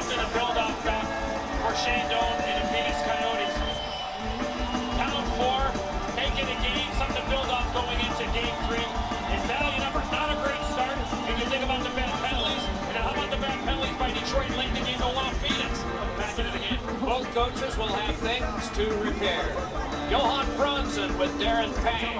something to build off back. for Shane Doan. Coaches will have things to repair. Johan Franzen with Darren Pang.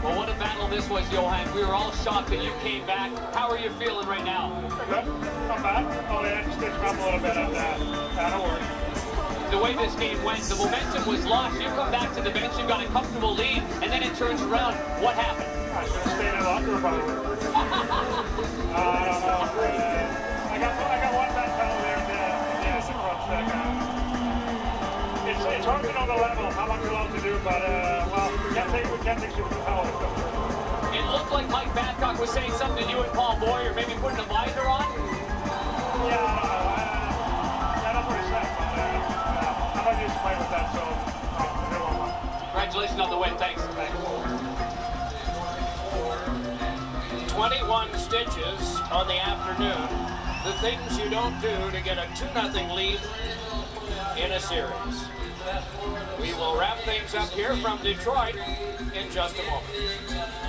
Well, what a battle this was, Johan. We were all shocked that you came back. How are you feeling right now? Good. Not bad. Only I just stitched up a little bit on uh, that'll work. The way this game went, the momentum was lost. You come back to the bench, you've got a comfortable lead, and then it turns around. What happened? I should have stayed in the locker room it's, it's hard to know the level, how much you're allowed to do, but uh, well, we can't take we can't take. It looked like Mike Babcock was saying something to you and Paul Boyer, maybe putting a visor on. Yeah, I don't know. Uh, yeah, that's what he said. But, uh, uh, I'm not used to playing with that, so uh, they won't mind. Congratulations on the win. Thanks. Thanks. 21 stitches on the afternoon. The things you don't do to get a 2-0 lead in a series. We will wrap things up here from Detroit in just a moment.